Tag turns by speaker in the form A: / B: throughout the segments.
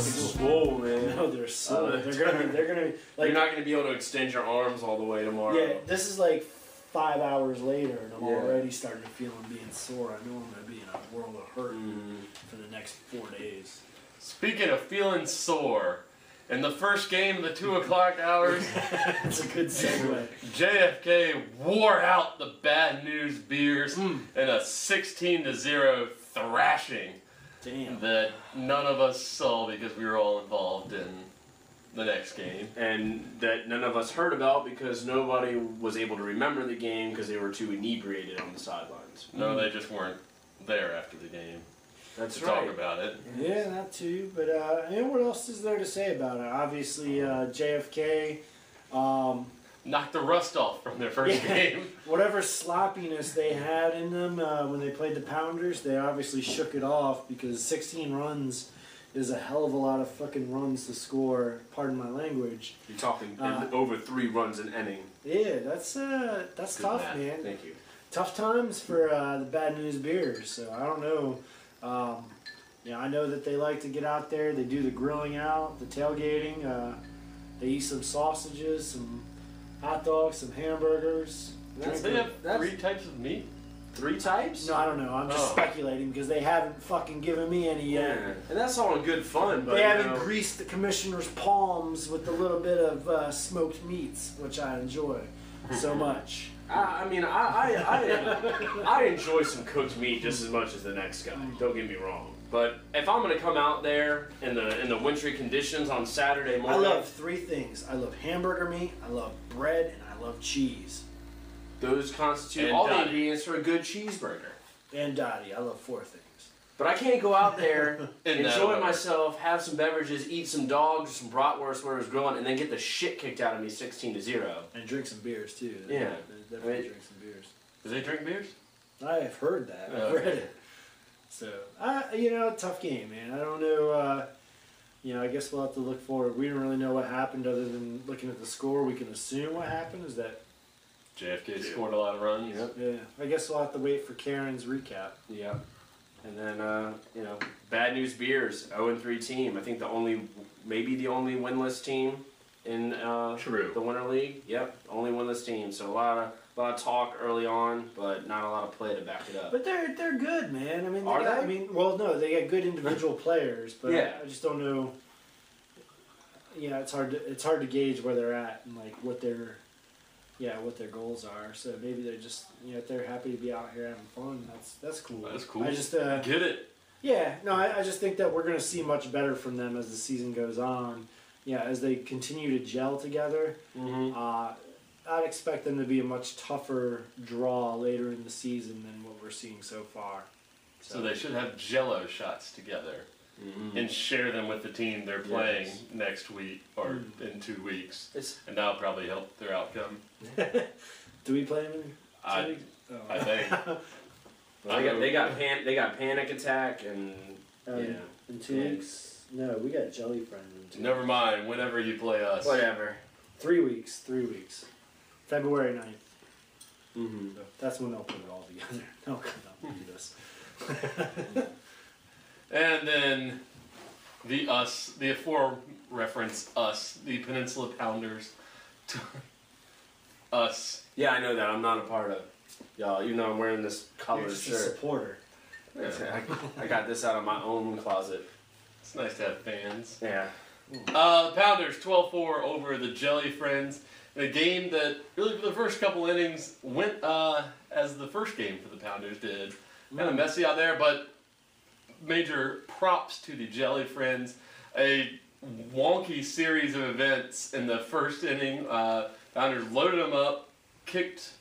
A: swole, man.
B: No, they're so.
A: Uh,
B: they're gonna. Be, they're gonna be like.
A: You're not going to be able to extend your arms all the way tomorrow.
B: yeah, this is like five hours later, and I'm
A: Yeah.
B: already starting to feel I'm being sore. I know I'm gonna be in a world of hurt
A: Mhm.
B: for the next four days.
C: Speaking of feeling sore, in the first game of the two o'clock hours,
B: That's a good segue.
C: JFK wore out the Bad News Beers
B: Mm.
C: in a 16 to zero thrashing
B: Damn.
C: that none of us saw because we were all involved in the next game.
A: And that none of us heard about because nobody was able to remember the game because they were too inebriated on the sidelines.
C: No, they just weren't there after the game
A: That's
C: to
A: right.
C: talk about it.
B: Yeah, that too. But uh, and what else is there to say about it? Obviously, uh, JFK. Um,
C: Knocked the rust off from their first
B: Yeah.
C: game.
B: whatever sloppiness they had in them uh, when they played the Pounders, they obviously shook it off because 16 runs is a hell of a lot of fucking runs to score. Pardon my language.
A: You're talking
B: Uh,
A: over three runs an inning.
B: Yeah, that's uh, that's
A: Good
B: tough,
A: math.
B: man.
A: Thank you.
B: Tough times for uh, the Bad News Beers. So I don't know. Um, yeah, I know that they like to get out there. They do the grilling out, the tailgating. Uh, they eat some sausages, some hot dogs, some hamburgers.
A: That's-
C: they have
A: that's-
C: three types of meat.
A: Three types?
B: No, I don't know. I'm just
C: Oh.
B: speculating because they haven't fucking given me any yet.
A: Yeah. And that's all in good fun, but
B: they
A: you
B: haven't
A: know,
B: greased the commissioner's palms with a little bit of uh, smoked meats, which I enjoy so much.
A: I, I mean, I, I, I, I enjoy some cooked meat just as much as the next guy. Don't get me wrong. But if I'm gonna come out there in the in the wintry conditions on Saturday morning, I
B: love three things. I love hamburger meat, I love bread, and I love cheese.
A: those constitute
C: And
A: all the ingredients for a good cheeseburger.
B: And Dottie. I love four things.
A: But I can't go out there,
C: In that
A: enjoy
C: order.
A: myself, have some beverages, eat some dogs, some bratwurst, whatever's grilling, and then get the shit kicked out of me 16 to zero.
B: And drink some beers too.
A: Yeah.
B: Definitely
A: I mean-
B: drink some beers.
C: Do they drink beers?
B: I have heard that. I've
C: Yeah.
B: read it. So, I, you know, tough game, man. I don't know. Uh, you know, I guess we'll have to look forward. We don't really know what happened other than looking at the score. We can assume what happened is that,
C: JFK scored a lot of runs.
A: Yep.
B: yeah, I guess we'll have to wait for Karen's recap.
A: Yeah. And then, uh, you know, Bad News Beers, 0 3 team. I think the only, maybe the only winless team in uh,
C: True.
A: the Winter League. Yep, only winless team. So a lot of a lot of talk early on, but not a lot of play to back it up.
B: But they're they're good, man. I mean, they
A: Are
B: got,
A: they?
B: I mean, well, no, they got good individual players, but
A: Yeah.
B: I just don't know. Yeah, it's hard to it's hard to gauge where they're at and like what their, yeah, what their goals are. So maybe they're just you know if they're happy to be out here having fun. That's that's cool.
C: That's cool.
B: I just uh,
C: Get it.
B: yeah, no, I, I just think that we're gonna see much better from them as the season goes on. Yeah, as they continue to gel together.
A: Mm-hmm.
B: Uh, I'd expect them to be a much tougher draw later in the season than what we're seeing so far.
C: So they should have jello shots together
A: Mm-hmm.
C: and share them with the team they're playing
A: Yes.
C: next week or
B: Mm.
C: in two weeks.
A: It's
C: And that'll probably help their outcome.
B: Do we play them in two
C: I,
B: weeks? Oh.
C: I think.
A: they got they got pan, they got panic attack and
B: Um,
A: yeah
B: In two
A: Yeah.
B: weeks? No, we got Jelly Friend in two
C: Never mind, whenever you play us.
A: whatever.
B: Three weeks, three weeks. February 9th.
A: Mm-hmm.
B: That's when they'll put it all together. They'll come out and do this.
C: And then the us, the afore reference us, the Peninsula Pounders, us.
A: Yeah, I know that. I'm not a part of y'all. Even though I'm wearing this
B: You're
A: colored
B: just a
A: shirt.
B: supporter.
C: Yeah,
A: I, I got this out of my own closet.
C: it's nice to have fans.
A: Yeah.
C: Uh, Pounders 12 4 over the Jelly Friends. A game that, really, for the first couple innings, went uh, as the first game for the Pounders did. Kind of messy out there, but major props to the Jelly Friends. A wonky series of events in the first inning. Uh, Pounders loaded them up, kicked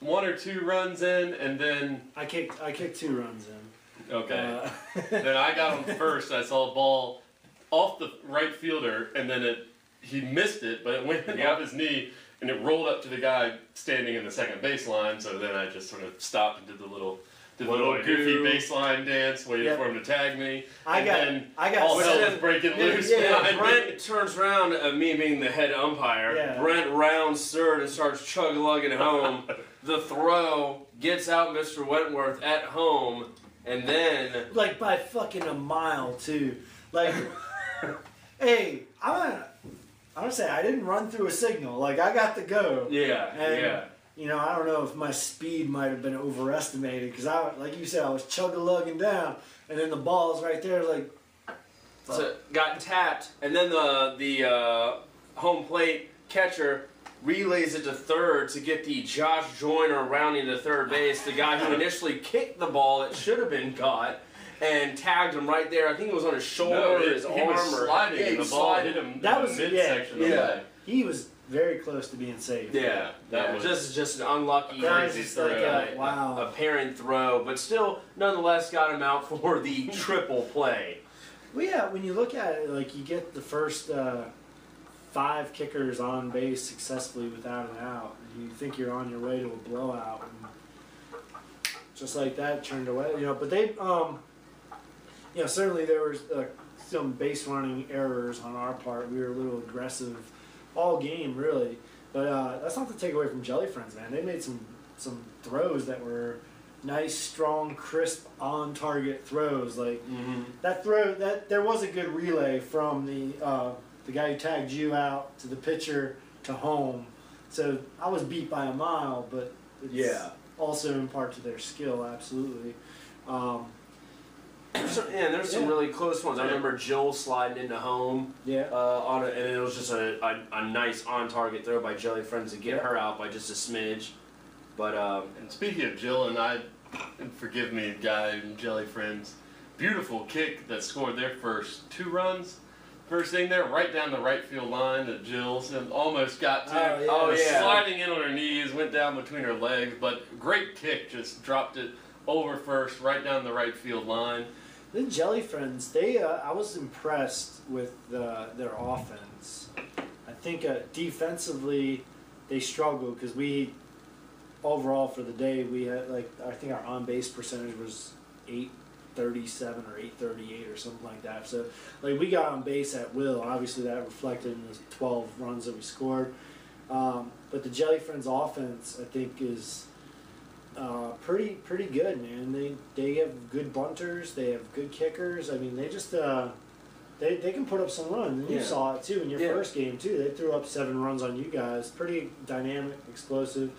C: one or two runs in, and then,
B: I kicked I kicked two runs in.
C: okay.
B: Uh,
C: then I got him first. I saw a ball off the right fielder, and then it he missed it, but it went
A: Yep.
C: off his knee, and it rolled up to the guy standing in the second baseline. So then I just sort of stopped and did the little. Did the
A: What do
C: little goofy
A: do?
C: baseline dance, waited
B: Yep.
C: for him to tag me.
B: I
C: and
B: got
C: then
B: I got
C: all
A: Which
C: hell
A: then-
C: was breaking
A: Yeah,
C: loose.
A: yeah,
C: behind me.
A: Brent turns around, uh, me being the head umpire.
B: Yeah.
A: Brent rounds third and starts chug lugging home. the throw gets out Mr. Wentworth at home, and then
B: like by fucking a mile too. Like hey, I'm gonna, I'm gonna say I didn't run through a signal. Like I got the go.
A: Yeah,
B: And,
A: yeah.
B: You know, I don't know if my speed might have been overestimated because I, like you said, I was chug a lugging down, and then the ball's right there, like.
A: So got tapped, and then the the uh, home plate catcher relays it to third to get the Josh Joyner rounding to third base, the guy who initially kicked the ball that should have been caught, and tagged him right there. I think it was on his shoulder,
C: No,
A: or
C: it-
A: his
C: he
A: arm,
C: was
A: or
C: sliding,
A: yeah, he
C: the
A: was
C: ball
A: sliding.
C: hit him
B: That
C: in
B: was-
C: the
B: yeah,
C: midsection of the
A: yeah.
B: He was very close to being safe.
A: Yeah,
C: That
A: yeah,
C: was-
A: just just an unlucky
B: That was
C: crazy
B: just like,
C: throw.
B: uh,
A: a,
B: wow.
A: a parent throw, but still, nonetheless, got him out for the triple play.
B: Well, yeah, when you look at it, like you get the first uh, five kickers on base successfully without an out, and you think you're on your way to a blowout, and just like that, turned away. You know, but they, um, you know, certainly there was uh, some base running errors on our part. We were a little aggressive all game, really. But uh, that's not to take away from Jelly Friends, man. They made some some throws that were nice, strong, crisp, on target throws. Like
A: Mm-hmm.
B: that throw that there was a good relay from the uh, the guy who tagged you out to the pitcher to home. So I was beat by a mile, but it's
A: Yeah.
B: also in part to their skill, absolutely. Um,
A: There's some, yeah, there's some
B: Yeah.
A: really close ones. I remember Jill sliding into home
B: yeah,
A: uh, on it, and it was just a, a, a nice on target throw by Jelly Friends to get
B: Yeah.
A: her out by just a smidge. But um,
C: And speaking of Jill and I, and forgive me, guy and Jelly friends, beautiful kick that scored their first two runs. First thing there, right down the right field line that Jill's and almost got to.
B: Oh, yeah.
A: Oh,
C: Was
A: yeah.
C: Sliding in on her knees, went down between her legs, but great kick, just dropped it over first, right down the right field line.
B: the Jelly Friends, they uh, I was impressed with uh, their offense. I think uh, defensively they struggled because we overall for the day we had like I think our on base percentage was eight thirty seven or eight thirty eight or something like that. So like we got on base at will. Obviously that reflected in the twelve runs that we scored. Um, but the Jelly Friends offense I think is uh, pretty pretty good, man. They they have good bunters. They have good kickers. I mean, they just uh, they they can put up some runs. And you
A: Yeah.
B: saw it too in your
A: Yeah.
B: first game too. They threw up seven runs on you guys. Pretty dynamic, explosive.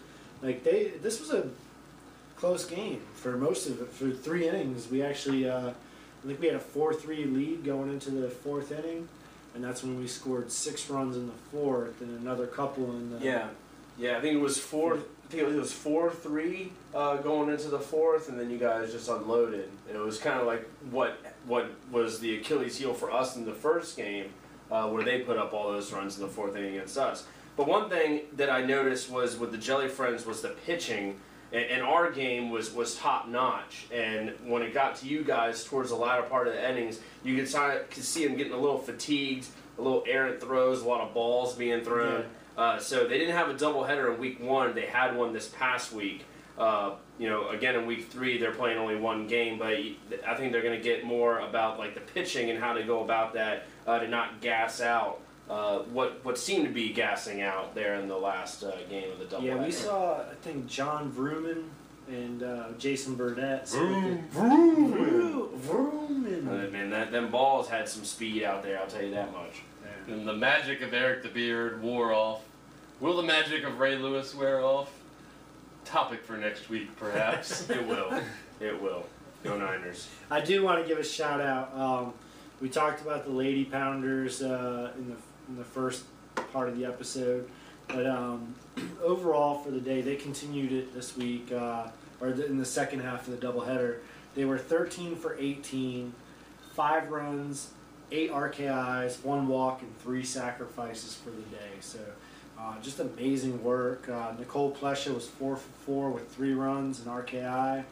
B: Like they this was a close game for most of it. For three innings, we actually uh, I think we had a four three lead going into the fourth inning. And that's when we scored six runs in the fourth, and another couple in the
A: yeah, yeah, I think it was four. I think it was four three uh, going into the fourth, and then you guys just unloaded. And it was kind of like what what was the Achilles heel for us in the first game, uh, where they put up all those runs in the fourth inning against us. But one thing that I noticed was with the Jelly Friends was the pitching, and, and our game was was top notch. And when it got to you guys towards the latter part of the innings, you could, could see them getting a little fatigued, a little errant throws, a lot of balls being thrown. Uh, so they didn't have a doubleheader in week one. They had one this past week. Uh, you know, again in week three they're playing only one game, but I think they're going to get more about like the pitching and how to go about that uh, to not gas out uh, what what seemed to be gassing out there in the last uh, game of the doubleheader.
B: Yeah, we saw I think John Vrooman and uh, Jason Burnett. so
C: Vroom,
B: Vroom, Vroom,
A: Uh, man, that them balls had some speed out there. I'll tell you that much.
C: And the magic of Eric the Beard wore off. Will the magic of Ray Lewis wear off? Topic for next week, perhaps.
A: It will. it will. Go Niners.
B: I do want to give a shout out. Um, we talked about the Lady Pounders uh, in the in the first part of the episode, but um, overall for the day they continued it this week, uh, or the, in the second half of the doubleheader. They were 13 for 18, five runs, eight RKIs, one walk, and three sacrifices for the day. So. Uh, just amazing work. Uh, Nicole Plesha was four for four with three runs and RKI.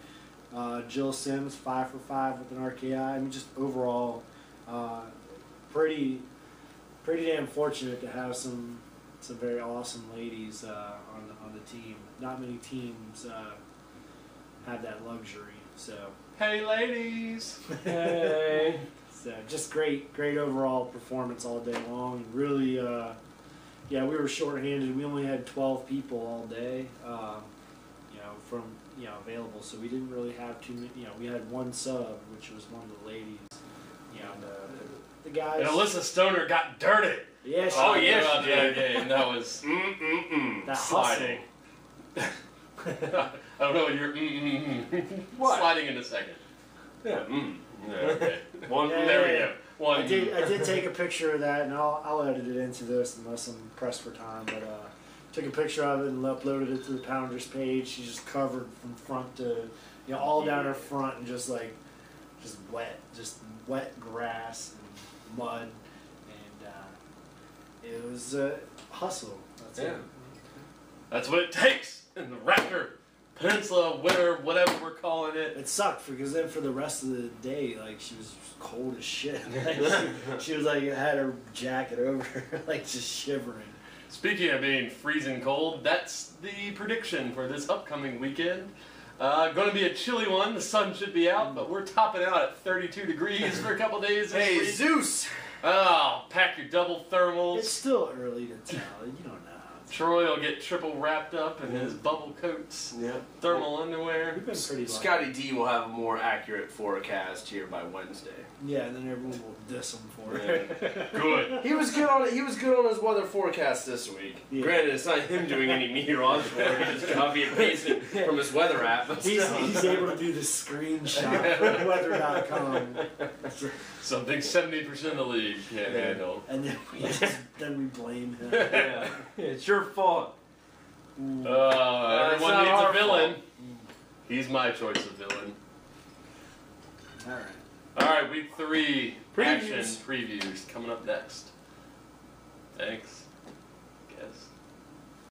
B: Uh, Jill Sims five for five with an RKI. I mean, just overall, uh, pretty, pretty damn fortunate to have some, some very awesome ladies uh, on the on the team. Not many teams uh, have that luxury. So,
C: hey, ladies!
A: Hey.
B: so just great, great overall performance all day long. Really, uh, yeah, we were shorthanded. We only had twelve people all day. Um, you know, from you know available, so we didn't really have too many. You know, we had one sub, which was one of the ladies. You know, the, the the guys.
C: And Alyssa Stoner got dirty.
B: yeah, she
A: Oh,
B: did.
A: yeah,
C: throughout
A: she
C: that
A: did.
C: game. That was
A: Mm mm mm.
B: that
C: sliding. I don't know. You're mm, mm, mm.
A: What?
C: sliding in a second.
A: Yeah. Mm.
C: Yeah, okay.
A: One.
B: Yeah,
C: there we
B: yeah,
C: go. One.
B: I did. I did take a picture of that, and I'll, I'll edit it into this unless I'm pressed for time. But uh, took a picture of it and uploaded it to the Pounders page. She's just covered from front to, you know, all down her front and just like, just wet, just wet grass and mud, and uh, it was a hustle. That's
A: Yeah.
B: it.
C: That's what it takes in the Raptor Peninsula winter, whatever we're calling it.
B: It sucked because then for the rest of the day, like she was cold as shit. Like, she, she was like had her jacket over, her, like just shivering.
C: Speaking of being freezing cold, that's the prediction for this upcoming weekend. Uh, going to be a chilly one. The sun should be out, but we're topping out at 32 degrees for a couple days. this
A: Hey
C: week.
A: Zeus.
C: Oh, pack your double thermals.
B: It's still early to tell. You don't know.
C: Troy will get triple wrapped up in his bubble coats,
A: Yeah.
C: thermal underwear.
B: We've been pretty lucky.
A: Scotty D will have a more accurate forecast here by Wednesday.
B: Yeah, and then everyone will diss him for
A: Yeah.
B: it.
C: Good.
A: He was good on it. he was good on his weather forecast this week.
B: Yeah.
A: Granted, it's not him doing any meteorological work. He just copy and paste it from his weather app. But
B: he's, he's able to do the screenshot from weather.com.
C: Something 70% of the league can't handle.
B: And then we, just, then we blame him.
A: yeah, it's your fault.
B: Ooh.
C: Uh, everyone needs a villain.
A: fault.
C: He's my choice of villain.
B: All right.
C: All right, week three action
A: Previews.
C: previews coming up next. Thanks.